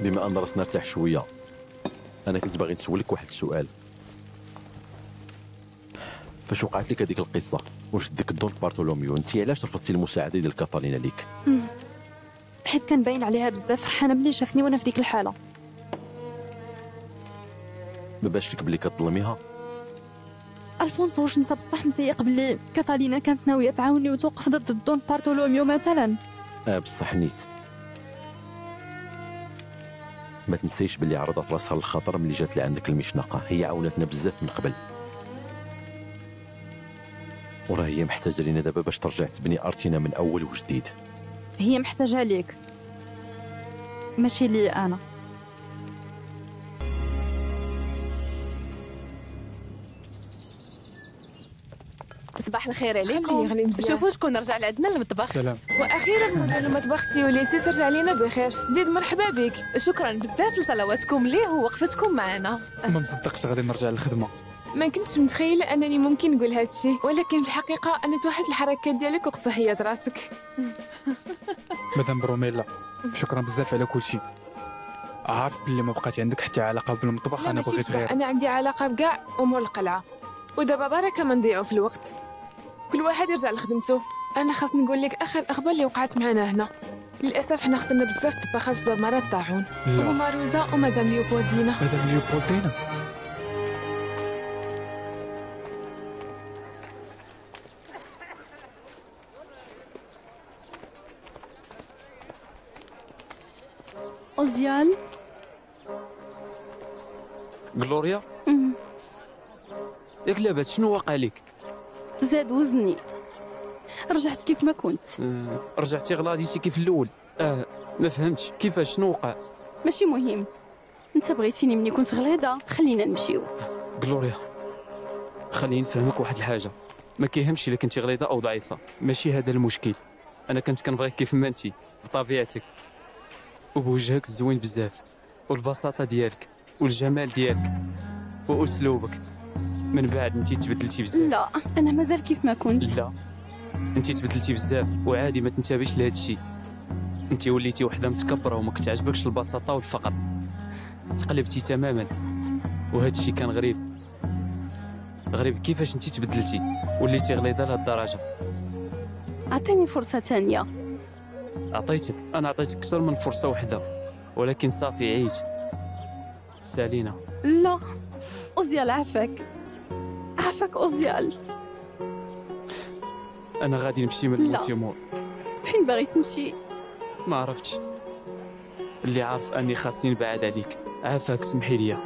بما أن راسنا ارتاح شوية. أنا كنت باغي نسولك واحد السؤال. فاش وقعت لك هذيك القصة؟ واش ديك دون بارتولوميو أنت علاش رفضتي المساعدة ديال كاتالينا ليك؟ حيت كان باين عليها بزاف فرحانه ملي شافني وأنا في ديك الحالة. ما باش لك بلي كظلميها ألفونسو واش انت بصح متيق بلي كاتالينا كانت ناوية تعاوني وتوقف ضد دون بارتولوميو مثلا؟ آه بصح نيت. ما تنسيش بلي عرضت راسها للخطر ملي جات لعندك المشنقة. هي عاونتنا بزاف من قبل. وراه هي محتاجة لينا دابا باش ترجع تبني أرتينا من أول وجديد. هي محتاجة ليك. ماشي لي أنا. صباح الخير عليكم. شوفوا شكون رجع لعندنا المطبخ سلام. وأخيرا مدير المطبخ سيوليسي رجع لينا بخير. زيد مرحبا بك. شكرا بزاف لصلواتكم. ليه ووقفتكم معنا؟ ما مصدقش غادي نرجع للخدمة. ما كنتش متخيلة أنني ممكن نقول هذا الشيء ولكن في الحقيقة أنا توحد الحركات ديالك وقصحيات راسك مدام بروميلا شكرا بزاف على كل شيء. عارف باللي ما بقات عندك حتى علاقة بالمطبخ ماشي بغيت غير. أنا عندي علاقة بكاع أمور القلعة. ودابا بركه ما نضيعوا في الوقت. كل واحد يرجع لخدمته. أنا خاص نقول لك آخر الأخبار اللي وقعت معنا هنا. للأسف حنا خسرنا بزاف طباخات بسبب مرض الطاعون هما روزا ومدام ليوبولدينا. مدام ليوبولدينا. أوزيال غلوريا؟ ياك لاباس شنو واقع لك؟ زاد وزني. رجعت كيف ما كنت. آه رجعتي غلاضيتي كيف الأول. آه ما فهمتش. كيفاش شنو وقع ماشي مهم. انت بغيتيني مني كنت غليظة. خلينا نمشيو. غلوريا خليني نفهمك واحد الحاجة. ما كيهمش إلا كنتي غليظة أو ضعيفة. ماشي هذا المشكل. أنا كنت كنبغيك كيف ما انت بطبيعتك. وبوجهك الزوين بزاف. والبساطة ديالك والجمال ديالك وأسلوبك. من بعد انت تبدلتي بزاف. لا أنا مازال كيف ما كنت. لا انت تبدلتي بزاف وعادي ما تنتبهش لهذا الشيء انت وليتي وحدة متكبرة وما كتعجبكش البساطة والفقر. تقلبتي تماما. وهذا الشيء كان غريب. غريب كيفاش انت تبدلتي. وليتي غليظة لهاد الدرجة. عطيني فرصة ثانية. عطيتك أنا عطيتك أكثر من فرصة واحدة ولكن صافي عييت. سالينا. لا. أوزيال عافاك عافاك أوزيال؟ أنا غادي نمشي من لا. تيمور فين باغي تمشي؟ ما عرفتش. اللي عارف أني خاصني نبعد عليك. عافاك سمحي لي